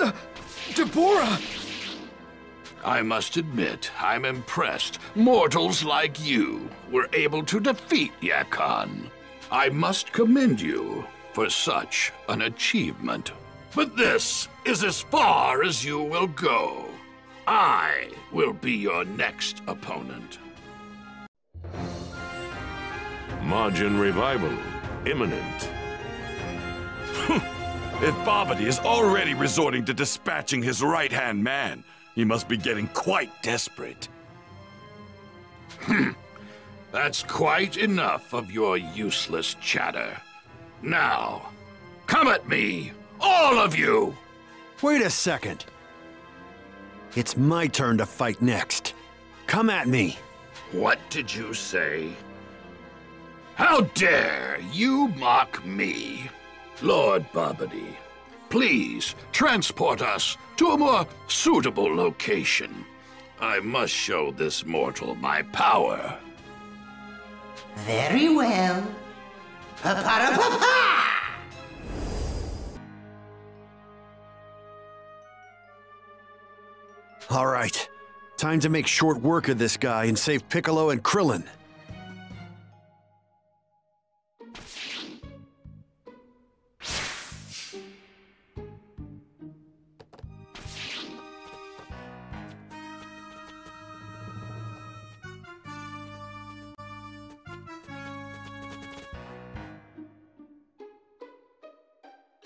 Uh, Dabura! I must admit, I'm impressed. Mortals like you were able to defeat Yakon. I must commend you for such an achievement. But this is as far as you will go. I will be your next opponent. Majin revival imminent. if Babidi is already resorting to dispatching his right-hand man, he must be getting quite desperate. Hmm. That's quite enough of your useless chatter. Now, come at me, all of you! Wait a second. It's my turn to fight next. Come at me. What did you say? How dare you mock me? Lord Babidi, Please, transport us to a more suitable location. I must show this mortal my power. Very well. Pa-pa-da-pa-pa! All right. Time to make short work of this guy and save Piccolo and Krillin.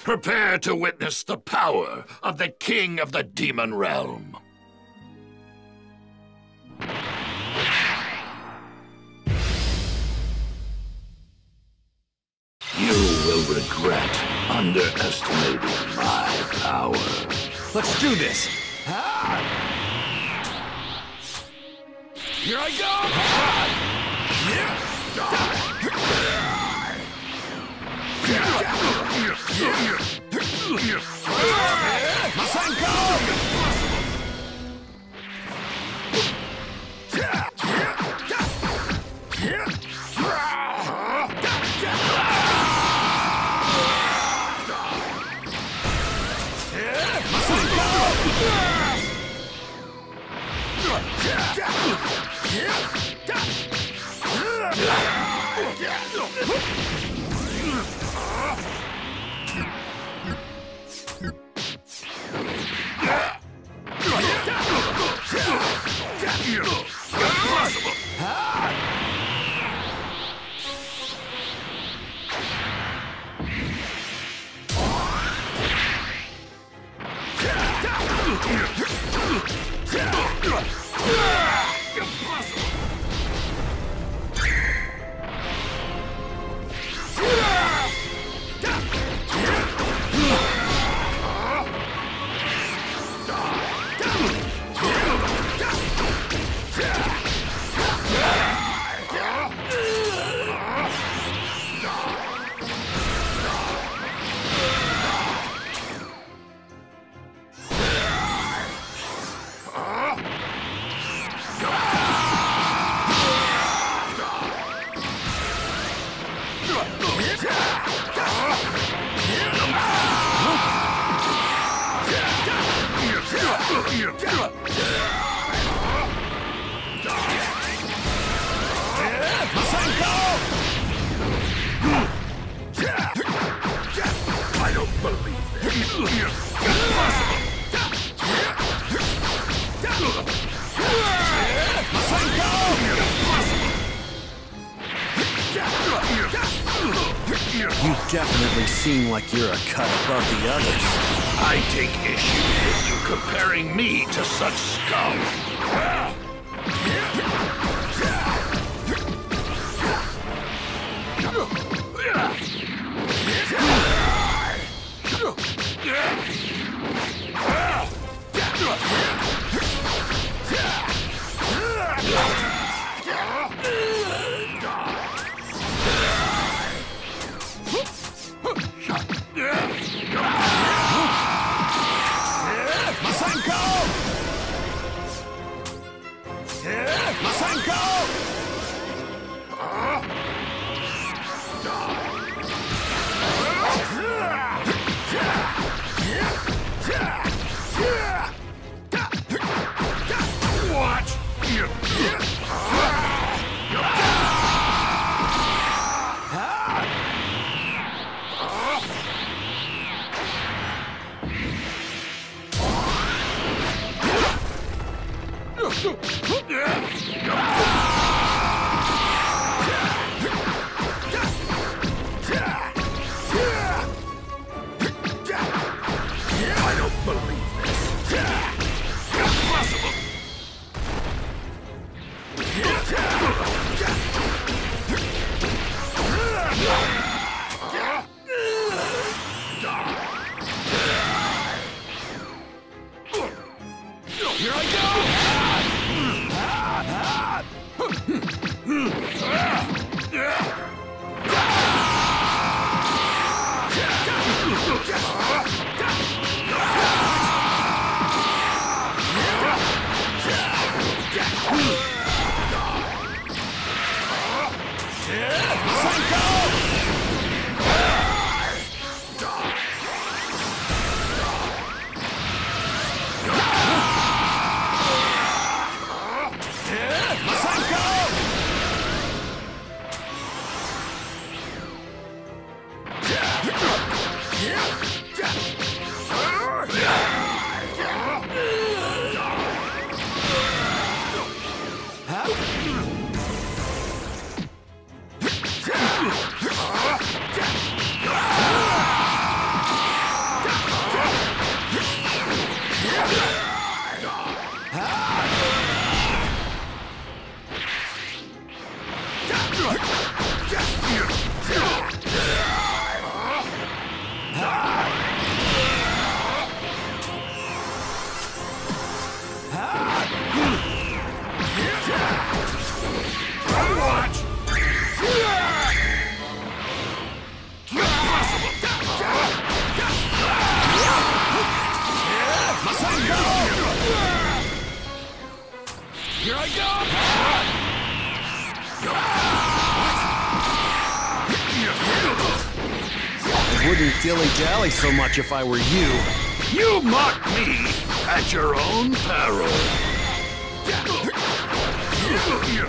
Prepare to witness the power of the King of the Demon Realm. You will regret underestimating my power. Let's do this! Ah! Here I go! Masanko! You definitely seem like you're a cut above the others. I take issue with you comparing me to such scum. Here I go! I wouldn't dilly-dally so much if I were you. You mock me at your own peril. Here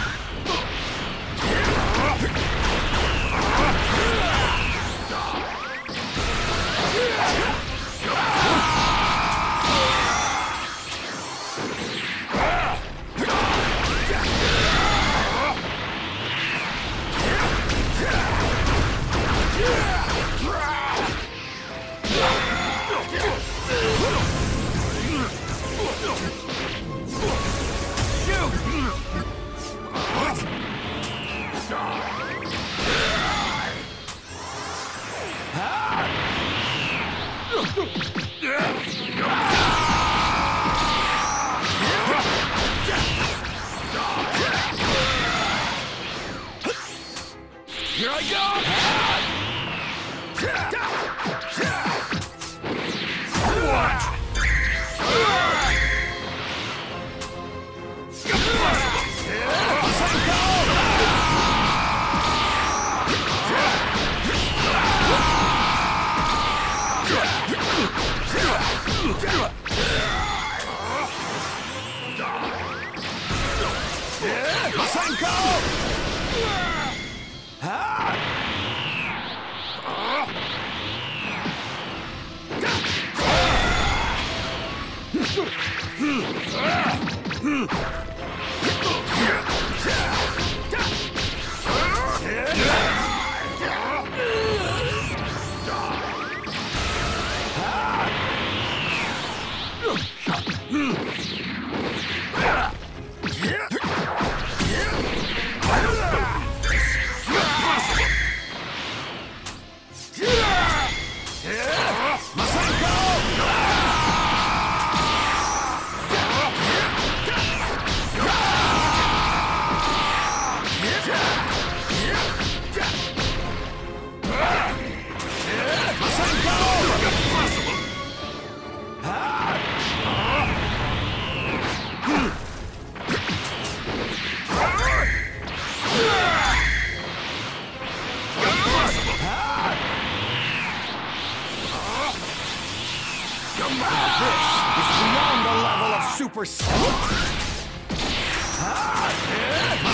Super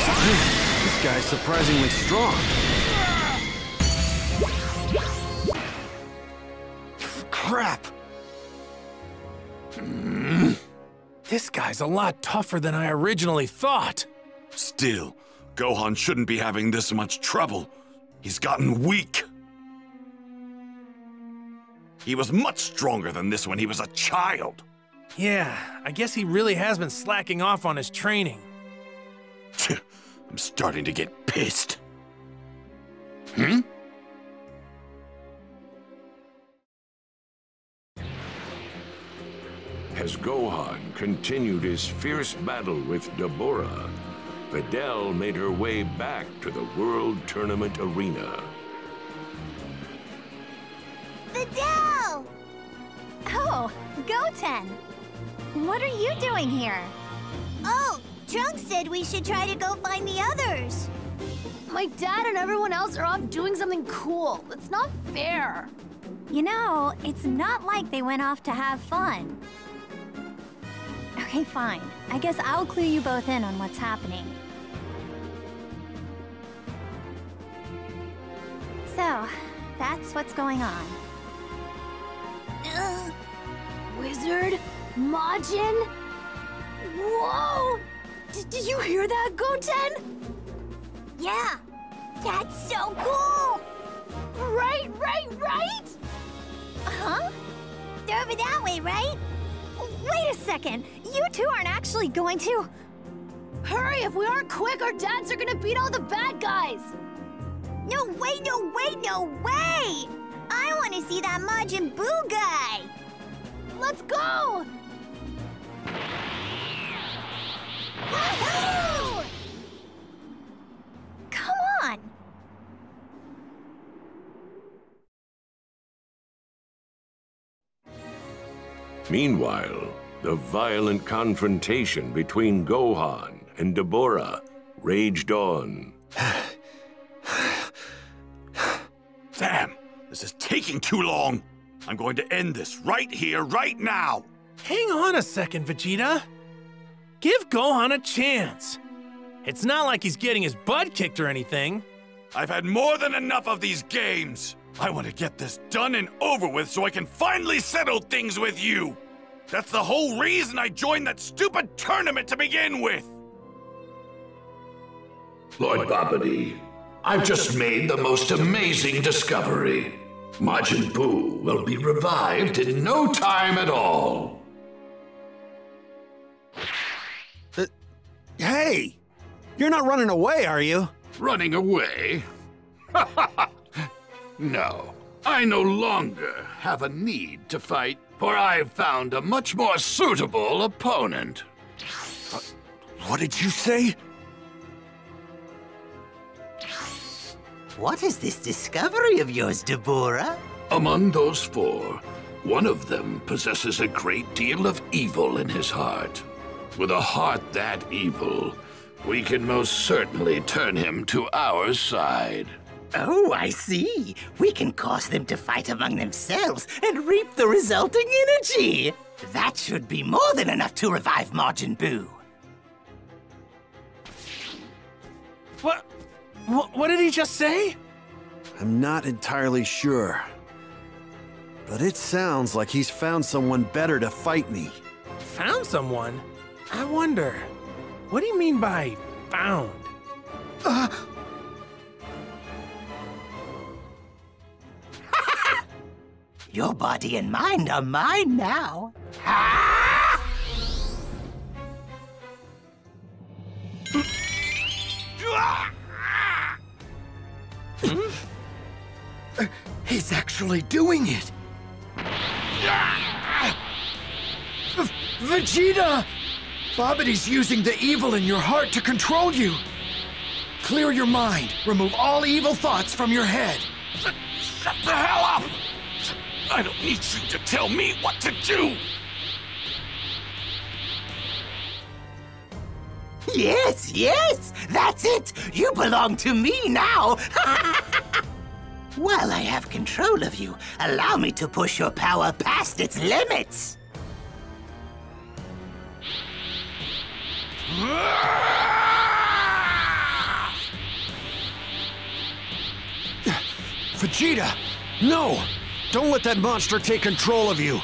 Saiyan. This guy's surprisingly strong. Crap! Hmm. This guy's a lot tougher than I originally thought. Still, Gohan shouldn't be having this much trouble. He's gotten weak. He was much stronger than this when he was a child. Yeah, I guess he really has been slacking off on his training. I'm starting to get pissed. Hmm? As Gohan continued his fierce battle with Dabura, Videl made her way back to the World Tournament arena. Videl! Oh, Goten! What are you doing here? Oh, Trunks said we should try to go find the others. My dad and everyone else are off doing something cool. It's not fair. You know, it's not like they went off to have fun. Okay, fine. I guess I'll clue you both in on what's happening. So, that's what's going on. Ugh. Wizard? Majin? Whoa! D- did you hear that, Goten? Yeah, that's so cool! Right, right, right? Huh? They're over that way, right? Wait a second! You two aren't actually going to... Hurry, if we aren't quick, our dads are gonna beat all the bad guys! No way, no way, no way! I want to see that Majin Buu guy! Let's go! Woohoo! Come on! Meanwhile, the violent confrontation between Gohan and Dabura raged on. Damn, this is taking too long. I'm going to end this right here, right now. Hang on a second, Vegeta. Give Gohan a chance. It's not like he's getting his butt kicked or anything. I've had more than enough of these games. I want to get this done and over with so I can finally settle things with you. That's the whole reason I joined that stupid tournament to begin with. Lord Babidi, I've just made the most amazing discovery. Majin Buu will be revived in no time at all. Uh, hey! You're not running away, are you? Running away? no, I no longer have a need to fight, for I've found a much more suitable opponent. Uh, what did you say? What is this discovery of yours, Dabura? Among those four, one of them possesses a great deal of evil in his heart. With a heart that evil, we can most certainly turn him to our side. Oh, I see. We can cause them to fight among themselves and reap the resulting energy. That should be more than enough to revive Majin Buu. What? What, what did he just say? I'm not entirely sure. But it sounds like he's found someone better to fight me. Found someone? I wonder. What do you mean by found? Your body and mind are mine now. He's actually doing it! Vegeta! Babidi's using the evil in your heart to control you! Clear your mind. Remove all evil thoughts from your head. Shut the hell up! I don't need you to tell me what to do! Yes, yes, that's it. You belong to me now. While I have control of you, allow me to push your power past its limits. Vegeta! No! Don't let that monster take control of you!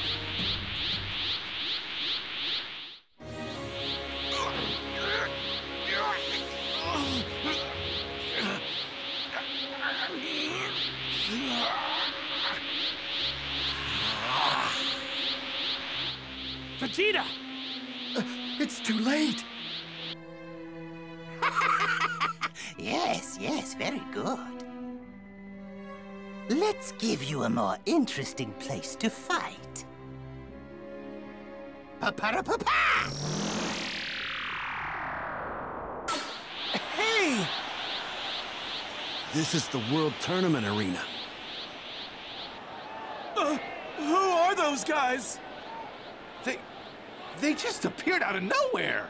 Interesting place to fight. Pa-pa-ra-pa-pa! Hey! This is the World Tournament Arena. Uh, who are those guys? They... they just appeared out of nowhere!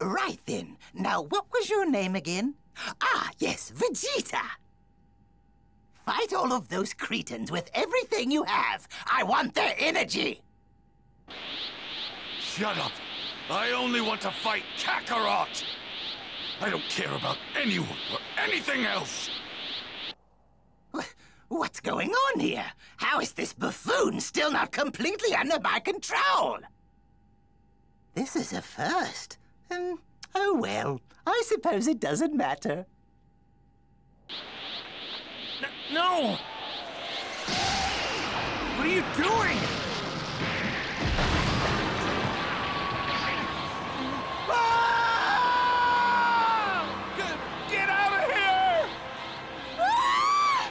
Right then. Now, what was your name again? Ah, yes, Vegeta. Fight all of those Cretans with everything you have. I want their energy. Shut up. I only want to fight Kakarot. I don't care about anyone or anything else. What's going on here? How is this buffoon still not completely under my control? This is a first. Um, oh well, I suppose it doesn't matter. No! What are you doing? Ah! Get, get out of here! Ah!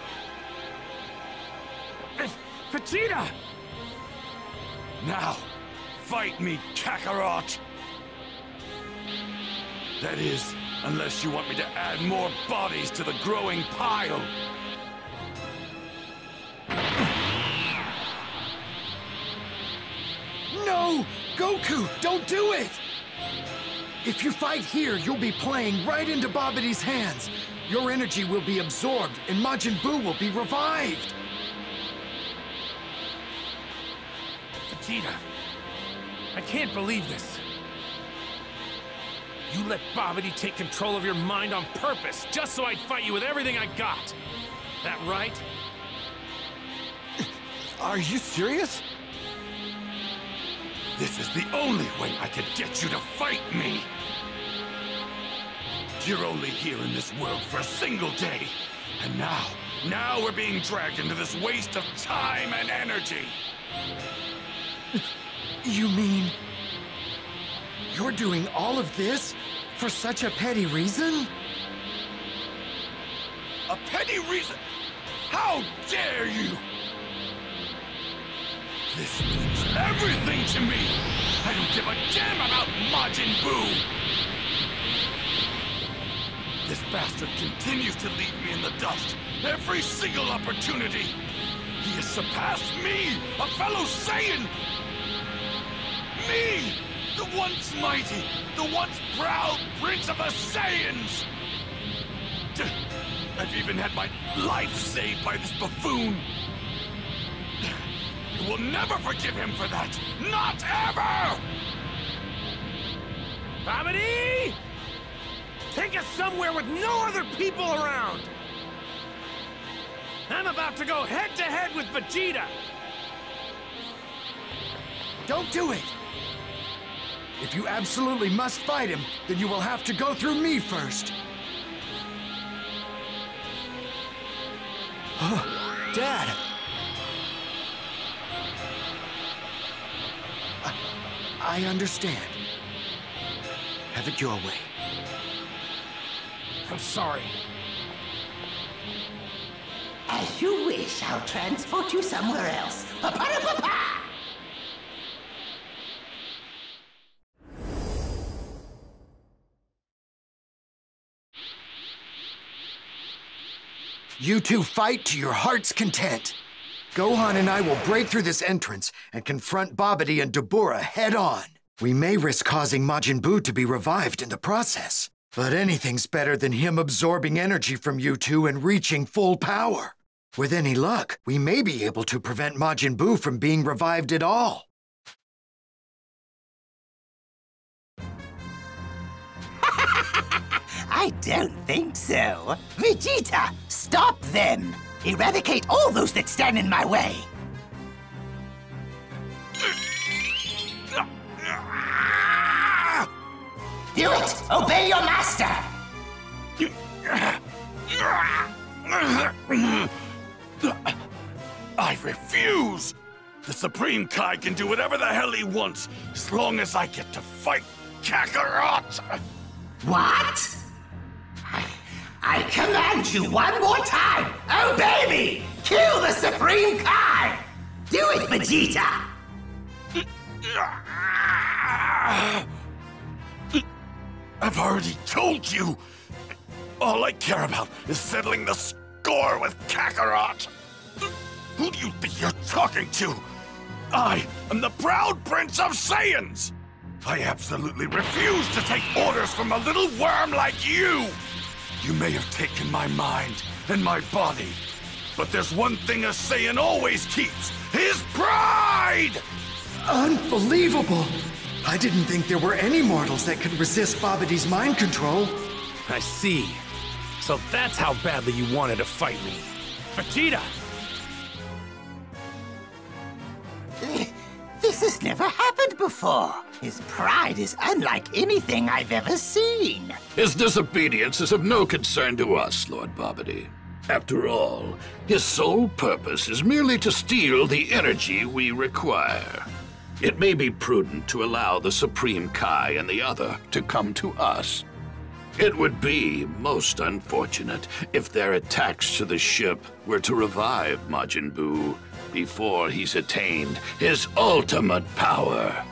Vegeta! Now, fight me, Kakarot! That is, unless you want me to add more bodies to the growing pile. No! Goku, don't do it! If you fight here, you'll be playing right into Babidi's hands. Your energy will be absorbed, and Majin Buu will be revived. Vegeta, I can't believe this. You let Babidi take control of your mind on purpose, just so I'd fight you with everything I got. That right? Are you serious? This is the only way I could get you to fight me! You're only here in this world for a single day. And now, now we're being dragged into this waste of time and energy. You mean... You're doing all of this for such a petty reason? A petty reason? How dare you! This means everything to me! I don't give a damn about Majin Buu! This bastard continues to leave me in the dust every single opportunity! He has surpassed me, a fellow Saiyan! Me! The once mighty, the once proud Prince of the Saiyans! D I've even had my life saved by this buffoon! Will never forgive him for that! Not ever! Babidi! Take us somewhere with no other people around! I'm about to go head-to-head -head with Vegeta! Don't do it! If you absolutely must fight him, then you will have to go through me first. Dad! I understand. Have it your way. I'm sorry. As you wish, I'll transport you somewhere else. Pa-pa-ra-pa-pa! You two fight to your heart's content. Gohan and I will break through this entrance and confront Babidi and Dabura head on. We may risk causing Majin Buu to be revived in the process. But anything's better than him absorbing energy from you two and reaching full power. With any luck, we may be able to prevent Majin Buu from being revived at all. I don't think so. Vegeta, stop them! Eradicate all those that stand in my way! Do it! Obey your master! I refuse! The Supreme Kai can do whatever the hell he wants, as long as I get to fight Kakarot! What? I, command you one more time! Oh, Obey me! Kill the Supreme Kai! Do it, Vegeta! I've already told you! All I care about is settling the score with Kakarot! Who do you think you're talking to? I am the proud Prince of Saiyans! I absolutely refuse to take orders from a little worm like you! You may have taken my mind and my body, but there's one thing a Saiyan always keeps his pride! Unbelievable! I didn't think there were any mortals that could resist Babidi's mind control. I see. So that's how badly you wanted to fight me. Vegeta! This has never happened before. His pride is unlike anything I've ever seen. His disobedience is of no concern to us, Lord Babidi. After all, his sole purpose is merely to steal the energy we require. It may be prudent to allow the Supreme Kai and the other to come to us. It would be most unfortunate if their attacks to the ship were to revive Majin Buu before he's attained his ultimate power.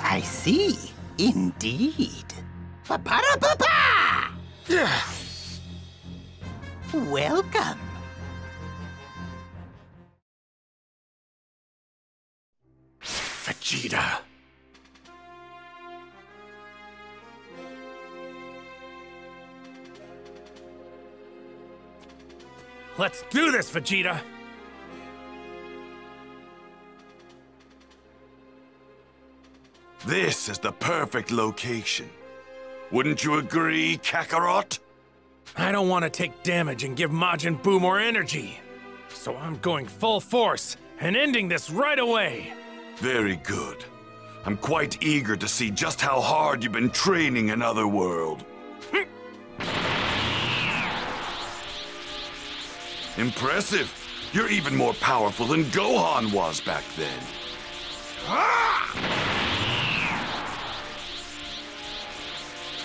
I see. Indeed. Ba-ba-da-ba-ba! Welcome. Vegeta. Let's do this, Vegeta! This is the perfect location. Wouldn't you agree, Kakarot? I don't want to take damage and give Majin Buu more energy. So I'm going full force and ending this right away. Very good. I'm quite eager to see just how hard you've been training in Otherworld. Impressive. You're even more powerful than Gohan was back then.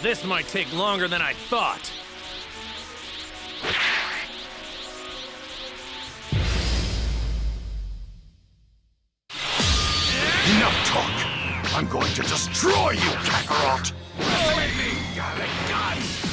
This might take longer than I thought. Enough talk. I'm going to destroy you, Kakarot. Ultimate me, God.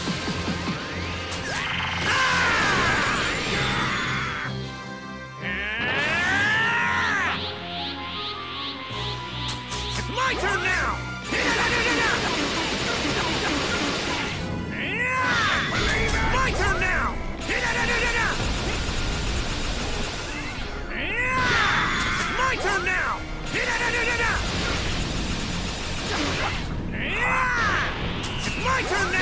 My turn now!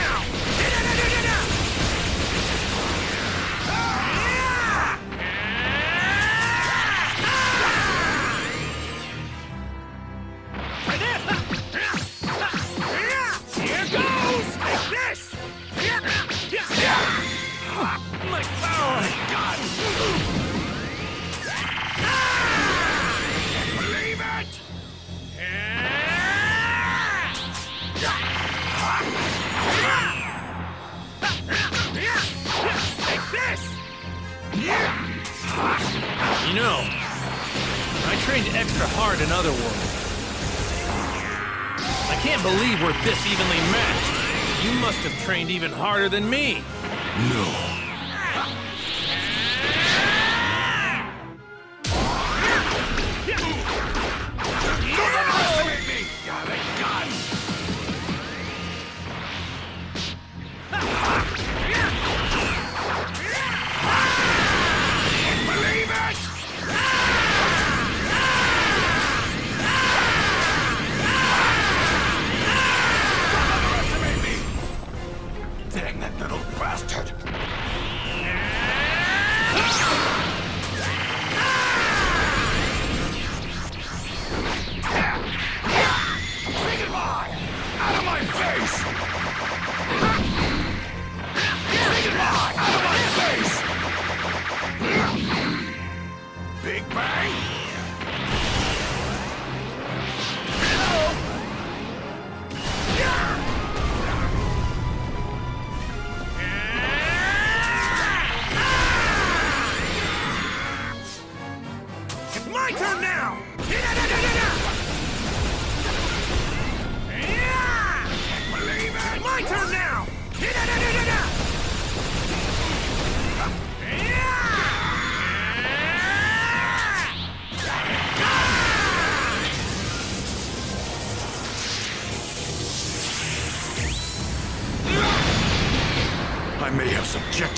Than me.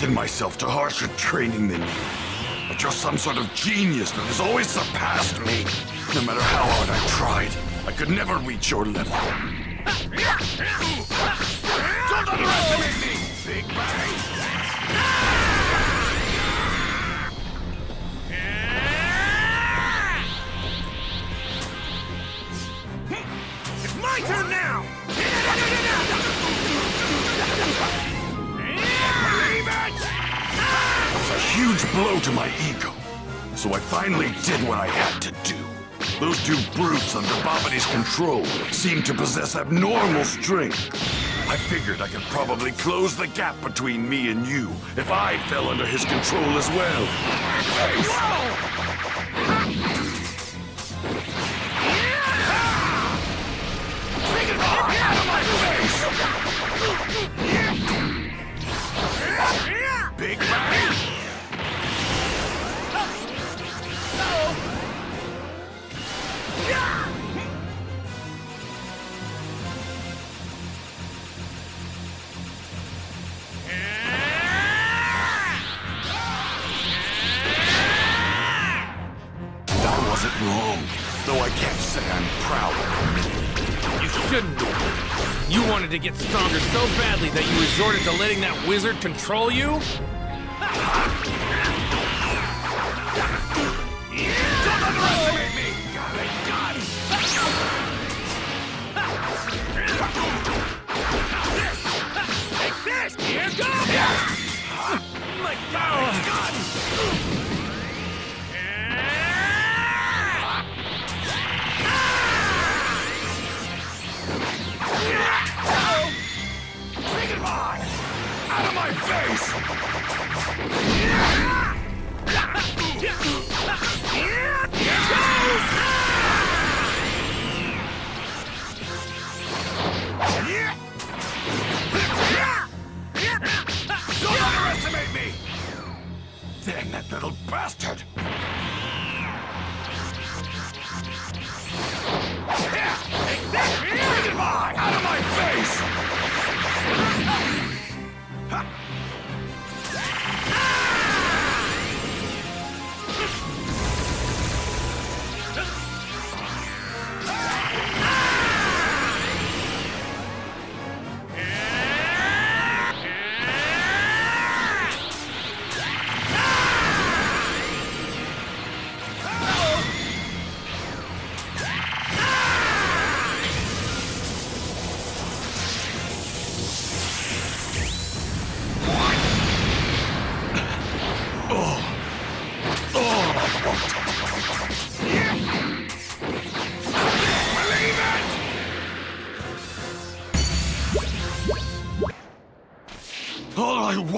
Subjected myself to harsher training than you. But you're some sort of genius that has always surpassed me. No matter how hard I tried, I could never reach your level. Don't underestimate me, Big Bang! It's my turn now! Huge blow to my ego. So I finally did what I had to do. Those two brutes under Babidi's control seemed to possess abnormal strength. I figured I could probably close the gap between me and you if I fell under his control as well. Out of my face! Wrong, though I can't say I'm proud. You shouldn't be. You wanted to get stronger so badly that you resorted to letting that wizard control you? Here goes! My God! Say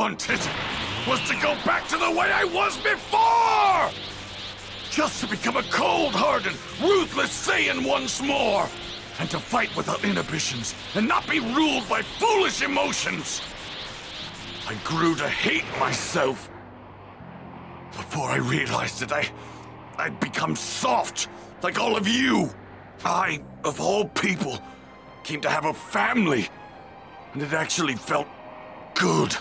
wanted was to go back to the way I was before! Just to become a cold-hearted, ruthless Saiyan once more! And to fight without inhibitions and not be ruled by foolish emotions! I grew to hate myself before I realized that I... I'd become soft, like all of you. I, of all people, came to have a family. And it actually felt good.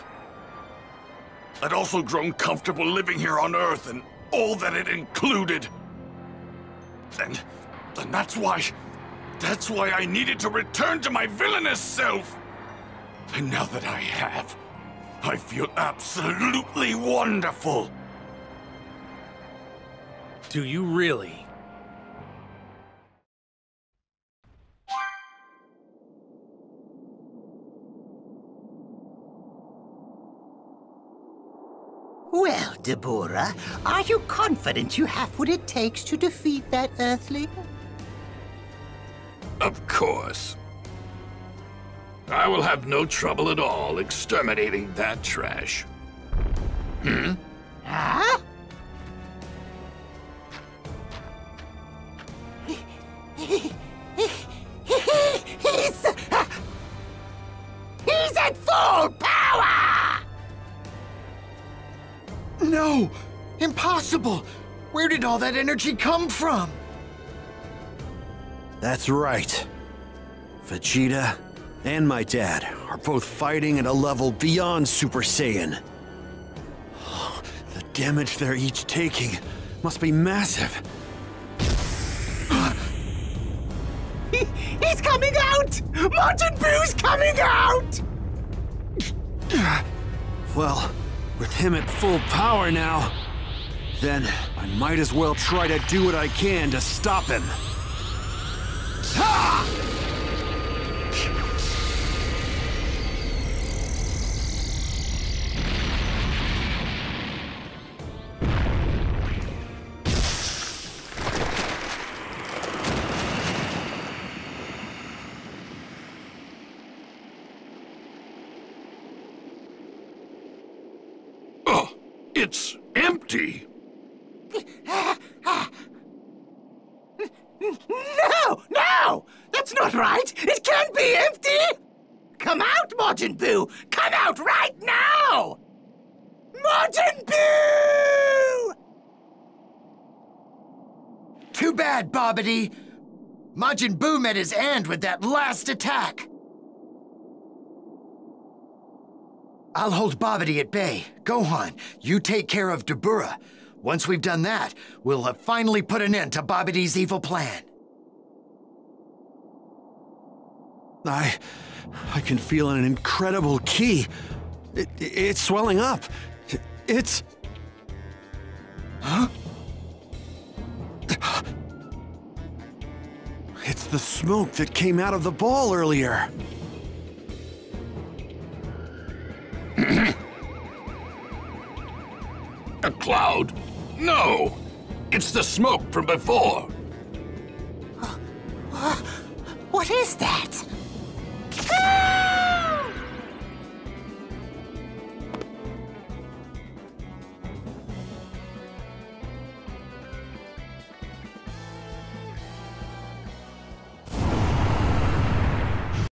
I'd also grown comfortable living here on Earth and all that it included. And, and that's why... That's why I needed to return to my villainous self. And now that I have, I feel absolutely wonderful. Do you really? Dabura, are you confident you have what it takes to defeat that Earthling? Of course. I will have no trouble at all exterminating that trash. Hmm? Huh? He's... He's at full power! No! Impossible! Where did all that energy come from? That's right. Vegeta and my dad are both fighting at a level beyond Super Saiyan. The damage they're each taking must be massive. He's coming out! Majin Buu's coming out! Well, with him at full power now, then I might as well try to do what I can to stop him. Oh, Buu! Come out right now! Majin Buu! Too bad, Babidi. Majin Buu met his end with that last attack. I'll hold Babidi at bay. Gohan, you take care of Dabura. Once we've done that, we'll have finally put an end to Babidi's evil plan. I... I can feel an incredible ki. It, it's swelling up. It's... Huh? It's the smoke that came out of the ball earlier. A cloud? No! It's the smoke from before. What is that? Ah!